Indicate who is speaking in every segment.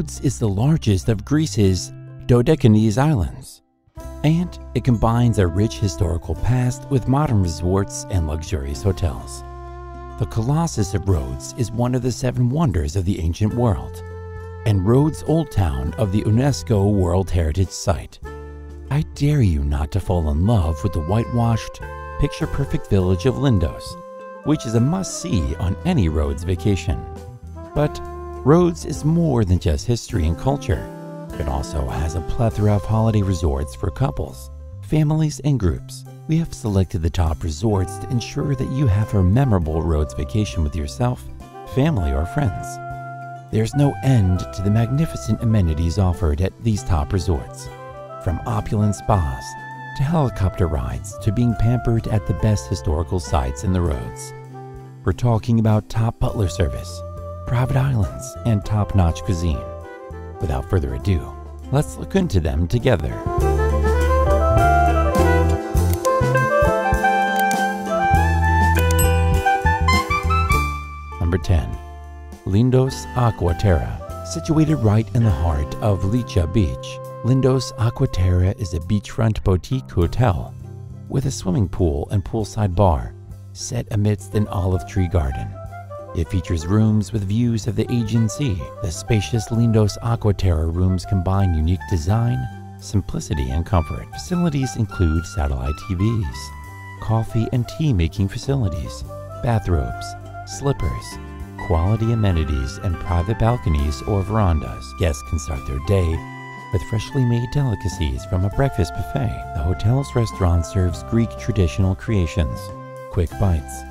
Speaker 1: Rhodes is the largest of Greece's Dodecanese islands, and it combines a rich historical past with modern resorts and luxurious hotels. The Colossus of Rhodes is one of the seven wonders of the ancient world, and Rhodes Old Town of the UNESCO World Heritage Site. I dare you not to fall in love with the whitewashed, picture perfect village of Lindos, which is a must see on any Rhodes vacation. But Rhodes is more than just history and culture. It also has a plethora of holiday resorts for couples, families, and groups. We have selected the top resorts to ensure that you have a memorable Rhodes vacation with yourself, family, or friends. There's no end to the magnificent amenities offered at these top resorts, from opulent spas to helicopter rides to being pampered at the best historical sites in the Rhodes. We're talking about top butler service, private islands, and top notch cuisine. Without further ado, let's look into them together. Number 10. Lindos Aquaterra. Situated right in the heart of Licha Beach, Lindos Aquaterra is a beachfront boutique hotel with a swimming pool and poolside bar set amidst an olive tree garden. It features rooms with views of the Aegean Sea. The spacious Lindos Aquaterra rooms combine unique design, simplicity, and comfort. Facilities include satellite TVs, coffee and tea making facilities, bathrobes, slippers, quality amenities, and private balconies or verandas. Guests can start their day with freshly made delicacies from a breakfast buffet. The hotel's restaurant serves Greek traditional creations, quick bites,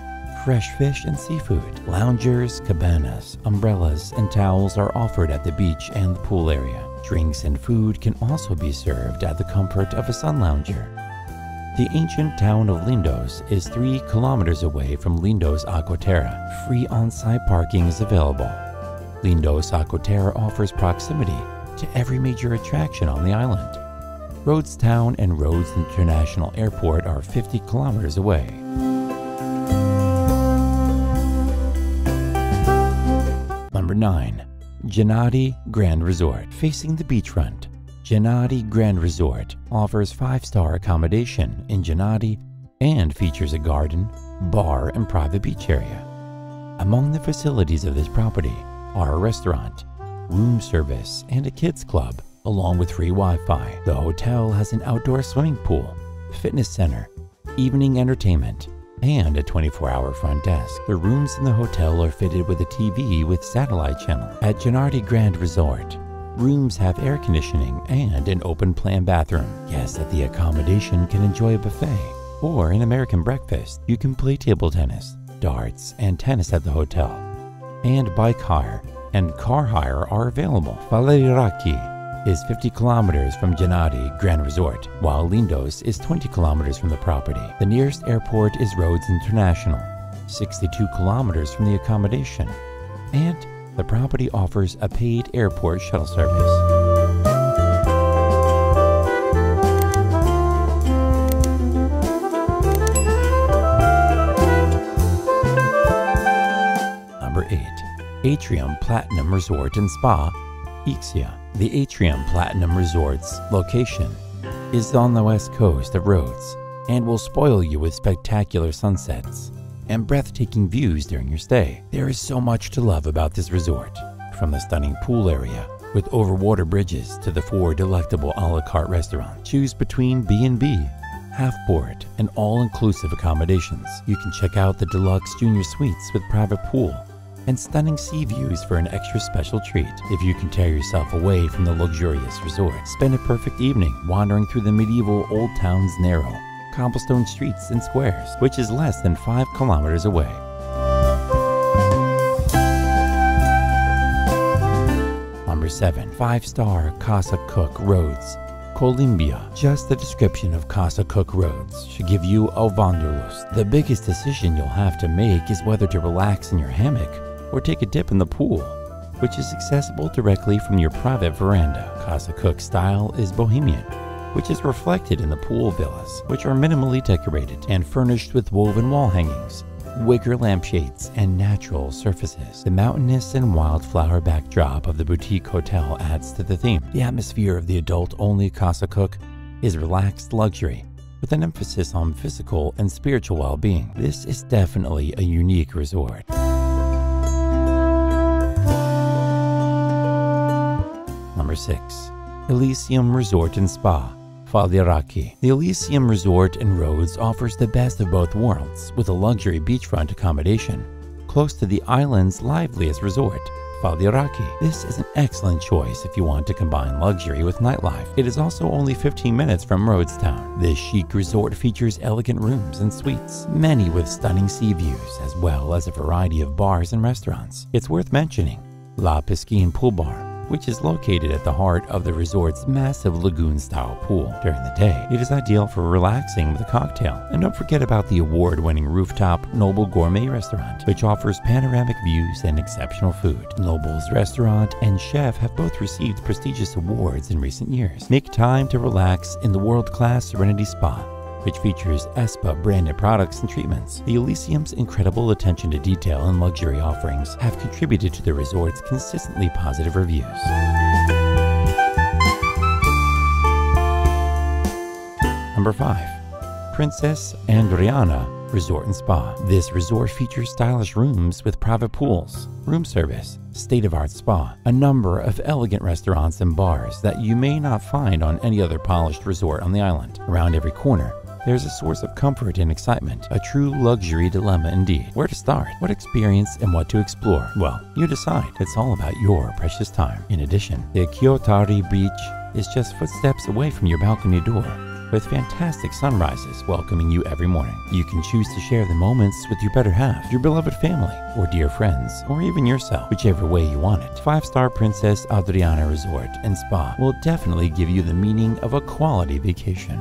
Speaker 1: fresh fish and seafood. Loungers, cabanas, umbrellas, and towels are offered at the beach and the pool area. Drinks and food can also be served at the comfort of a sun lounger. The ancient town of Lindos is 3 kilometers away from Lindos Aquaterra. Free on-site parking is available. Lindos Aquaterra offers proximity to every major attraction on the island. Rhodes Town and Rhodes International Airport are 50 kilometers away. Number 9. Gennadi Grand Resort. Facing the beachfront, Gennadi Grand Resort offers five-star accommodation in Gennadi and features a garden, bar, and private beach area. Among the facilities of this property are a restaurant, room service, and a kids club, along with free Wi-Fi. The hotel has an outdoor swimming pool, fitness center, evening entertainment, and a 24-hour front desk. The rooms in the hotel are fitted with a TV with satellite channel. At Gennadi Grand Resort, rooms have air conditioning and an open plan bathroom. Guests at the accommodation can enjoy a buffet or an American breakfast. You can play table tennis, darts, and tennis at the hotel. And bike hire and car hire are available. Faliraki is 50 kilometers from Gennadi Grand Resort, while Lindos is 20 kilometers from the property. The nearest airport is Rhodes International, 62 kilometers from the accommodation, and the property offers a paid airport shuttle service. Number 8. Atrium Platinum Resort and Spa, Ixia. The Atrium Platinum Resort's location is on the west coast of Rhodes and will spoil you with spectacular sunsets and breathtaking views during your stay. There is so much to love about this resort, from the stunning pool area with overwater bridges to the four delectable a la carte restaurants. Choose between B&B, half-board, and all-inclusive accommodations. You can check out the deluxe junior suites with private pool and stunning sea views for an extra special treat. If you can tear yourself away from the luxurious resort, spend a perfect evening wandering through the medieval Old Town's narrow, cobblestone streets and squares, which is less than 5 kilometers away. Number 7. 5-star Casa Cook Rhodes Kolymbia. Just the description of Casa Cook Rhodes should give you a wanderlust. The biggest decision you'll have to make is whether to relax in your hammock or take a dip in the pool, which is accessible directly from your private veranda. Casa Cook style is bohemian, which is reflected in the pool villas, which are minimally decorated and furnished with woven wall hangings, wicker lampshades, and natural surfaces. The mountainous and wildflower backdrop of the boutique hotel adds to the theme. The atmosphere of the adult only Casa Cook is relaxed luxury with an emphasis on physical and spiritual well being. This is definitely a unique resort. Number 6. Elysium Resort and Spa, Faliraki. The Elysium Resort in Rhodes offers the best of both worlds with a luxury beachfront accommodation close to the island's liveliest resort, Faliraki. This is an excellent choice if you want to combine luxury with nightlife. It is also only 15 minutes from Rhodestown. This chic resort features elegant rooms and suites, many with stunning sea views, as well as a variety of bars and restaurants. It's worth mentioning La Piscine Pool Bar, which is located at the heart of the resort's massive lagoon style pool. During the day, it is ideal for relaxing with a cocktail. And don't forget about the award winning rooftop Noble Gourmet Restaurant, which offers panoramic views and exceptional food. Noble's restaurant and chef have both received prestigious awards in recent years. Make time to relax in the world class Serenity Spa which features ESPA branded products and treatments. The Elysium's incredible attention to detail and luxury offerings have contributed to the resort's consistently positive reviews. Number 5. Princess Andriana Resort and Spa. This resort features stylish rooms with private pools, room service, state of art spa, a number of elegant restaurants and bars that you may not find on any other polished resort on the island. Around every corner, there's a source of comfort and excitement, a true luxury dilemma indeed. Where to start, what experience, and what to explore? Well, you decide. It's all about your precious time. In addition, the Kiotari Beach is just footsteps away from your balcony door with fantastic sunrises welcoming you every morning. You can choose to share the moments with your better half, your beloved family, or dear friends, or even yourself, whichever way you want it. Five star Princess Andriana Resort and Spa will definitely give you the meaning of a quality vacation.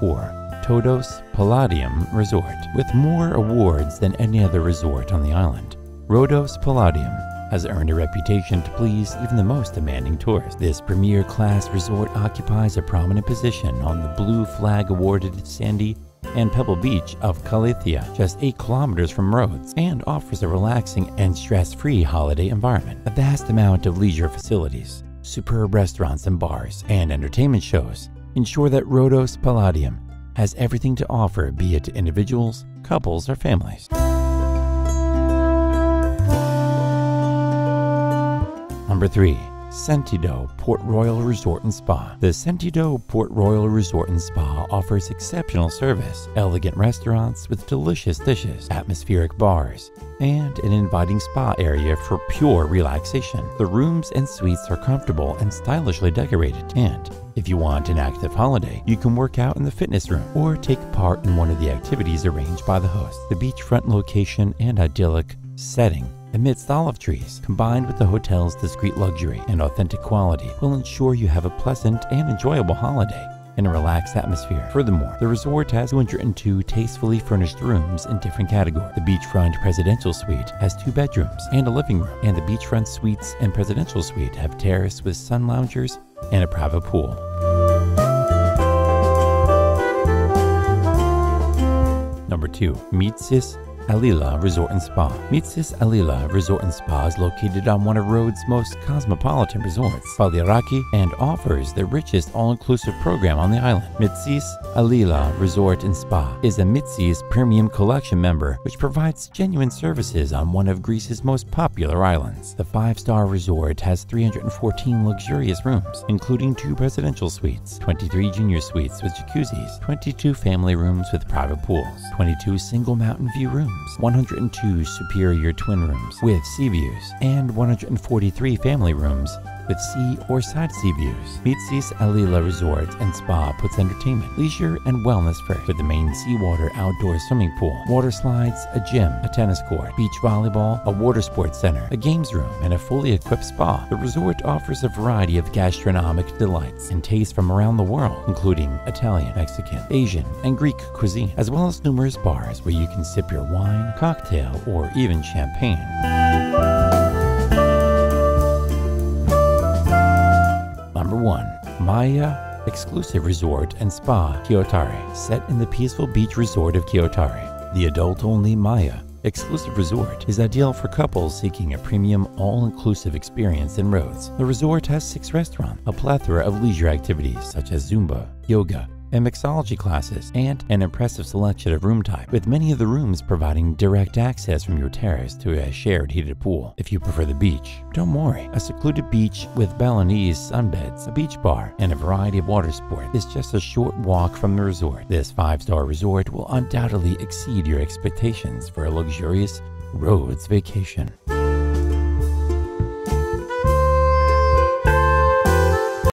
Speaker 1: Number 4. Rhodos Palladium Resort. With more awards than any other resort on the island, Rhodos Palladium has earned a reputation to please even the most demanding tourists. This premier class resort occupies a prominent position on the blue flag awarded sandy and Pebble Beach of Kallithea, just 8 kilometers from Rhodes, and offers a relaxing and stress free holiday environment. A vast amount of leisure facilities, superb restaurants and bars, and entertainment shows ensure that Rhodos Palladium has everything to offer, be it to individuals, couples, or families. Number 3. Sentido Port Royal Resort and Spa. The Sentido Port Royal Resort and Spa offers exceptional service, elegant restaurants with delicious dishes, atmospheric bars, and an inviting spa area for pure relaxation. The rooms and suites are comfortable and stylishly decorated, and if you want an active holiday, you can work out in the fitness room or take part in one of the activities arranged by the host. The beachfront location and idyllic setting amidst olive trees, combined with the hotel's discreet luxury and authentic quality, will ensure you have a pleasant and enjoyable holiday in a relaxed atmosphere. Furthermore, the resort has 202 tastefully furnished rooms in different categories. The beachfront presidential suite has two bedrooms and a living room, and the beachfront suites and presidential suite have terrace with sun loungers and a private pool. Number 2. Mitsis Alila Resort and Spa. Mitsis Alila Resort and Spa is located on one of Rhodes' most cosmopolitan resorts, Faliraki, and offers the richest all-inclusive program on the island. Mitsis Alila Resort and Spa is a Mitsis Premium Collection member, which provides genuine services on one of Greece's most popular islands. The five-star resort has 314 luxurious rooms, including two presidential suites, 23 junior suites with jacuzzis, 22 family rooms with private pools, 22 single mountain view rooms, 102 superior twin rooms with sea views, and 143 family rooms with sea or side sea views. Mitsis Alila Resort and Spa puts entertainment, leisure, and wellness first with the main seawater outdoor swimming pool, water slides, a gym, a tennis court, beach volleyball, a water sports center, a games room, and a fully equipped spa. The resort offers a variety of gastronomic delights and tastes from around the world, including Italian, Mexican, Asian, and Greek cuisine, as well as numerous bars where you can sip your wine, cocktail, or even champagne. 1. Maya exclusive resort and spa, Kiotari, set in the peaceful beach resort of Kiotari. The adult-only Maya exclusive resort is ideal for couples seeking a premium all-inclusive experience in Rhodes. The resort has six restaurants, a plethora of leisure activities such as Zumba, yoga, and mixology classes, and an impressive selection of room type, with many of the rooms providing direct access from your terrace to a shared heated pool. If you prefer the beach, don't worry. A secluded beach with Balinese sunbeds, a beach bar, and a variety of water sports is just a short walk from the resort. This five-star resort will undoubtedly exceed your expectations for a luxurious Rhodes vacation.